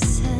listen.